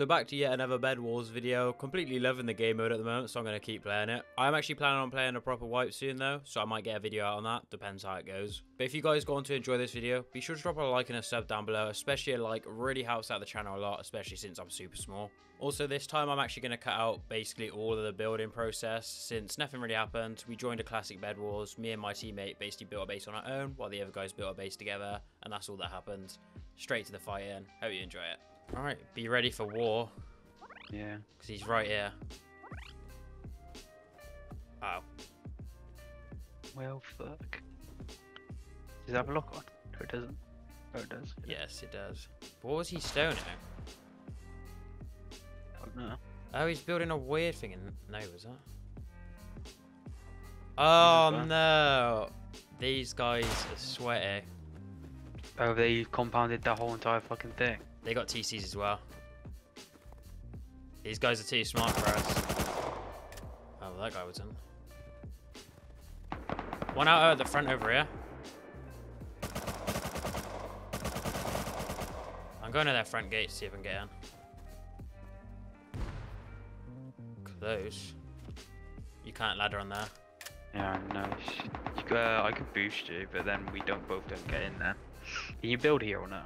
So back to yet another Bed Wars video. Completely loving the game mode at the moment, so I'm going to keep playing it. I'm actually planning on playing a proper wipe soon though, so I might get a video out on that. Depends how it goes. But if you guys go on to enjoy this video, be sure to drop a like and a sub down below. Especially a like really helps out the channel a lot, especially since I'm super small. Also this time I'm actually going to cut out basically all of the building process since nothing really happened. We joined a classic Bed Wars. Me and my teammate basically built a base on our own while the other guys built a base together. And that's all that happened. Straight to the fight in. Hope you enjoy it. Alright, be ready for war. Yeah. Because he's right here. Oh. Well, fuck. Does it have a lock on? No, it doesn't. Oh, it does. Yes, it does. What was he stoning? Oh, no. Oh, he's building a weird thing in... No, was that? Oh, no. These guys are sweaty. Oh, they compounded the whole entire fucking thing. They got TCs as well. These guys are too smart for us. Oh, that guy was in. One out at the front over here. I'm going to their front gate to see if I can get in. Close. You can't ladder on there. Yeah, no. You, uh, I could boost you, but then we don't both don't get in there. Can you build here or no?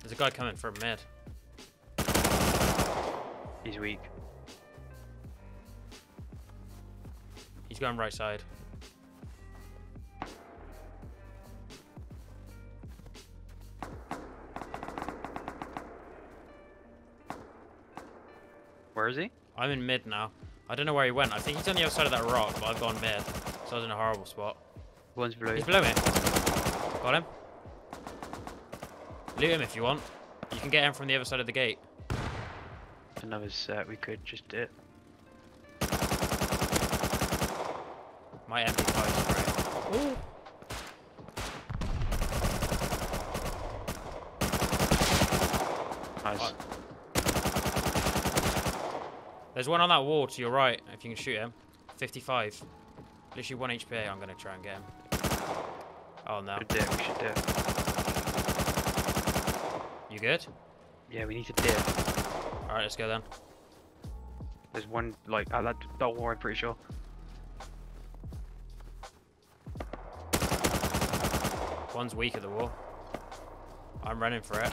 There's a guy coming from mid. He's weak. He's going right side. Where is he? I'm in mid now. I don't know where he went. I think he's on the other side of that rock, but I've gone mid. So I was in a horrible spot. One's below He's below me. Got him. Loot him if you want. You can get him from the other side of the gate. Another set. Uh, we could just do it. My MP5 spray. Ooh. Nice. There's one on that wall to your right, if you can shoot him. 55. Literally 1 HP. I'm going to try and get him. Oh no. Should do it. We should do it. You good? Yeah, we need to dip. Alright, let's go then. There's one like at that wall. I'm pretty sure. One's weak at the wall. I'm running for it.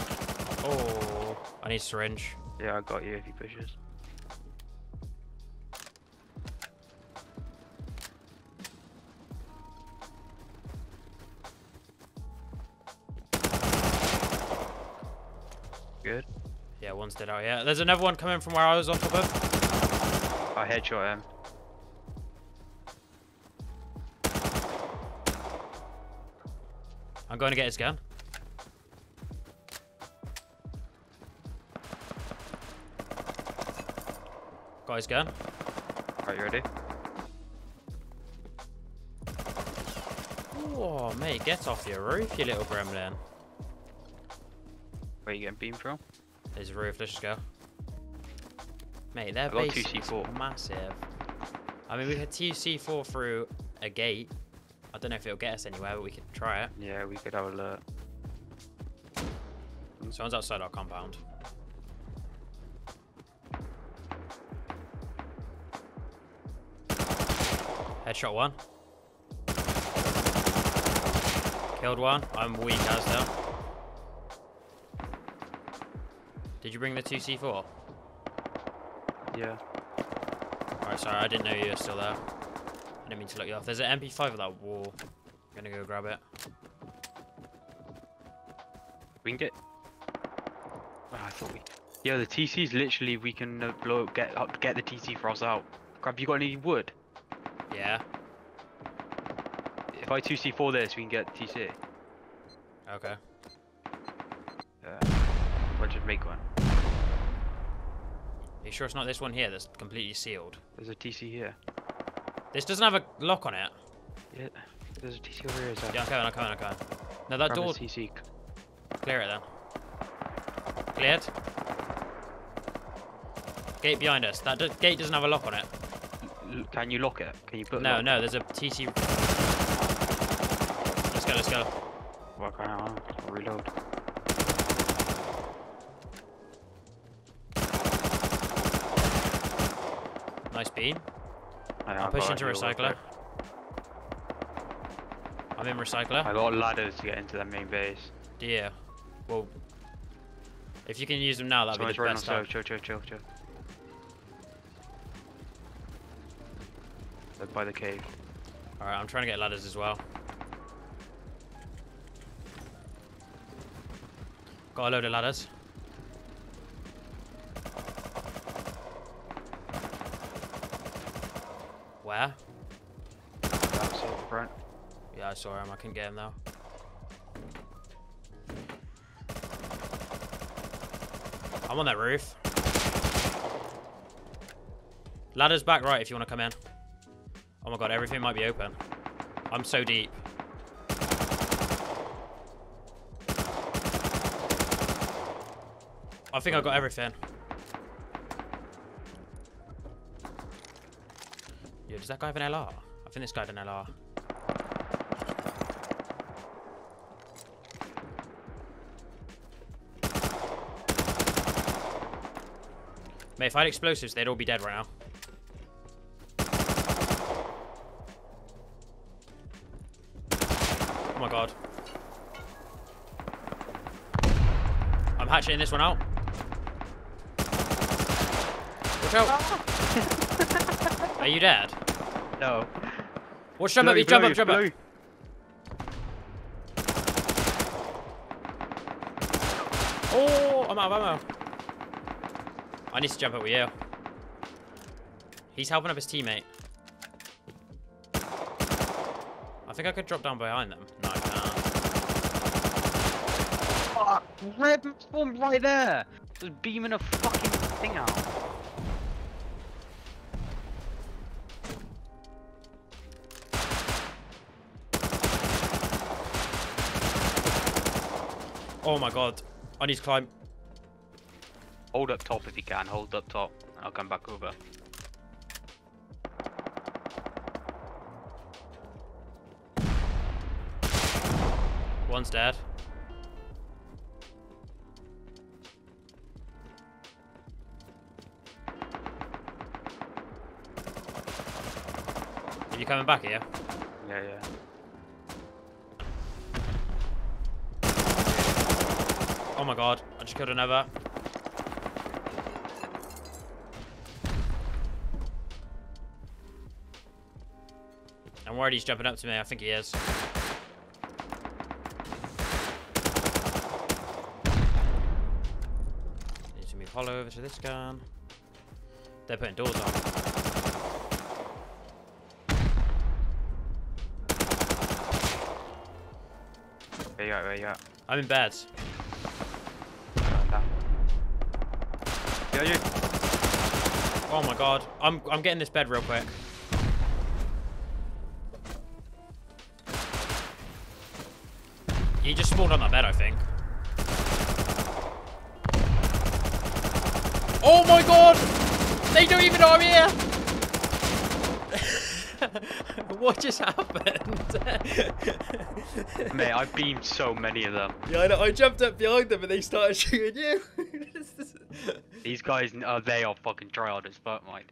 Oh, I need syringe. Yeah, I got you if he pushes. One's dead out here. There's another one coming from where I was on top of. I headshot him. I'm going to get his gun. Got his gun. Right, you ready? Oh, mate, get off your roof, you little gremlin. Where you getting beamed from? There's a roof, let's just go. Mate, their I base is C4. massive. I mean, we had two C4 through a gate. I don't know if it'll get us anywhere, but we could try it. Yeah, we could have a look. Someone's outside our compound. Headshot one. Killed one. I'm weak as though. Did you bring the 2C4? Yeah. Alright, sorry, I didn't know you were still there. I didn't mean to let you off. There's an MP5 at that wall. I'm gonna go grab it. We can get. Oh, I thought we. Yeah, the TC's literally we can uh, blow get up get the TC for us out. Have you got any wood? Yeah. If I 2C4 this, we can get TC. Okay. Yeah. Or just make one. You sure it's not this one here that's completely sealed? There's a TC here. This doesn't have a lock on it. Yeah. There's a TC over here. So Yeah, I'm coming, I'm coming, I'm coming. No, that door, TC. clear it then. Cleared. Gate behind us. That do gate doesn't have a lock on it. L- Can you lock it? Can you put? No, no, there's a TC. Let's go, let's go. I can't reload. I I'll I've push got into a heal real recycler. I'm in recycler. I got ladders to get into the main base. Yeah. Well, if you can use them now, that'd be the best time. Chill, chill, chill, chill. Look by the cave. Alright, I'm trying to get ladders as well. Got a load of ladders. Where? That's all front. Yeah, I saw him. I couldn't get him though. I'm on that roof. Ladder's back right if you want to come in. Oh my god, everything might be open. I'm so deep. I think I got everything. Does that guy have an LR? I think this guy had an LR. Mate, if I had explosives, they'd all be dead right now. Oh my god. I'm hatcheting this one out. Watch out. Are you dead? No. Watch jump up, jump below up, jump up. Oh, I'm out of ammo. I need to jump up with you. He's helping up his teammate. I think I could drop down behind them. No, I can't. Fuck! Red spawned right there! Just beaming a fucking thing out. Oh my god. I need to climb. Hold up top if you can, hold up top. I'll come back over. One's dead. Are you coming back here? Yeah, yeah. My god, I just killed another. I'm worried he's jumping up to me. I think he is. Need to move hollow over to this gun. They're putting doors on. Where you at, where you at? I'm in beds. Down, down. Yeah, you. Oh my god. I'm I'm getting this bed real quick. He just spawned on that bed, I think. Oh my god! They don't even know I'm here! what just happened? Mate, I beamed so many of them. yeah, I, know, I jumped up behind them and they started shooting you. These guys, uh, they are fucking tryhard as fuck, mate.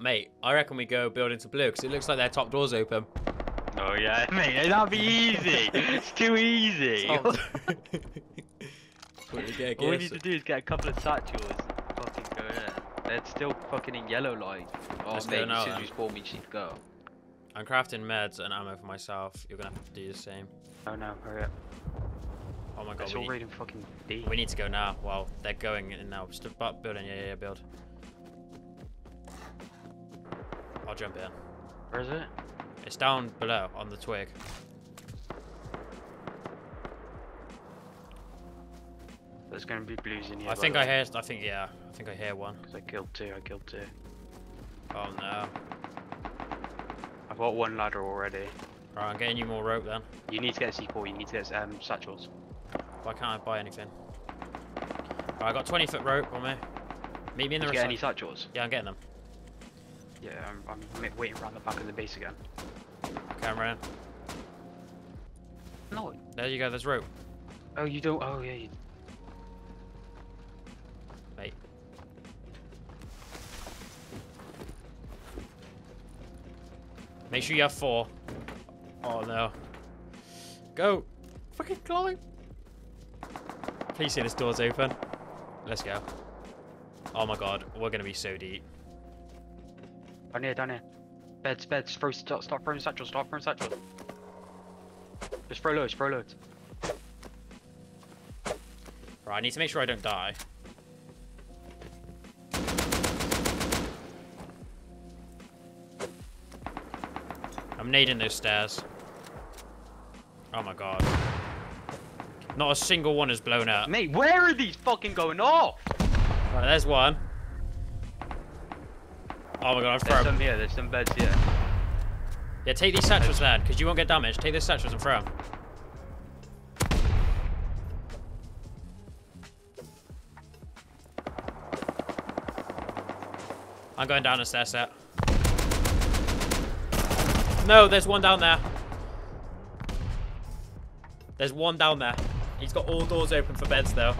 Mate, I reckon we go build into blue because it looks like their top door's open. Oh yeah, mate, that'd be easy. it's too easy. Top- Quickly get a All we need to do is get a couple of satchels. Fucking go there. It's still fucking in yellow light. Oh Let's mate, as soon as then. you spawn, we should go. I'm crafting meds and ammo for myself. You're gonna have to do the same. Oh no, hurry up. Oh my god, It's we all need, fucking D. we need to go now. Well, they're going in now. St- but building, yeah, yeah, yeah, build. I'll jump in. Where is it? It's down below on the twig. There's gonna be blues in here. I think I hear. I think yeah. I think I hear one. Because I killed two, I killed two. Oh no. I've got one ladder already. Right, I'm getting you more rope then. You need to get C4, you need to get um, satchels but I can't buy anything. Right, I got 20 foot rope on me. Meet me in the. Did you get any satchels? Yeah, I'm getting them. Yeah, I'm, I'm waiting around the back of the base again. Okay, I'm running. No. There you go. There's rope. Oh, you don't. Oh, yeah. You... Make sure you have four. Oh no. Go. Fucking climb. Please say this door's open. Let's go. Oh my god, we're gonna be so deep. Down here, down here. Beds, beds. Throw, start, start throwing satchels. Start throwing satchels. Just throw loads. Throw loads. Right, I need to make sure I don't die. I'm nading those stairs. Oh my god. Not a single one is blown up. Mate, where are these fucking going off? Right, there's one. Oh my god, I'm There's throwing. some here. There's some beds here. Yeah, take these satchels then, because you won't get damaged. Take these satchels and throw them. I'm going down a stair set. No, there's one down there. There's one down there. He's got all doors open for beds though.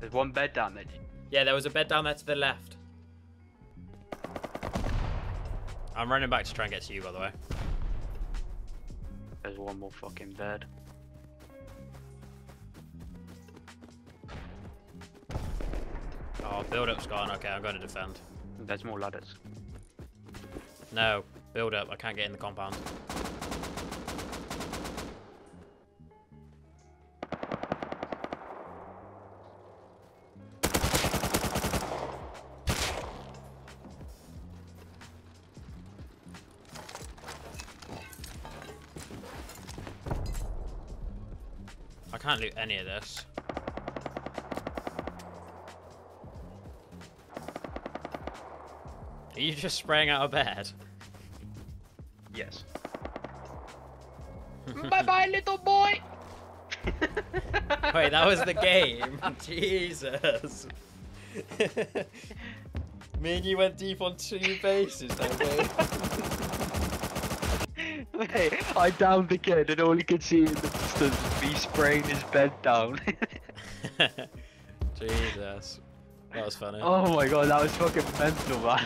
There's one bed down there. Yeah, there was a bed down there to the left. I'm running back to try and get to you, by the way. There's one more fucking bed. Oh, build up's gone. Okay, I'm going to defend. There's more ladders. No, build up. I can't get in the compound. Can't loot any of this. Are you just spraying out of bed? Yes. bye bye, little boy. Wait, that was the game. Jesus. Me and you went deep on two bases that game. Wait, I downed the kid and all he could see in the distance was me spraying his bed down. Jesus. That was funny. oh my god, that was fucking mental, man.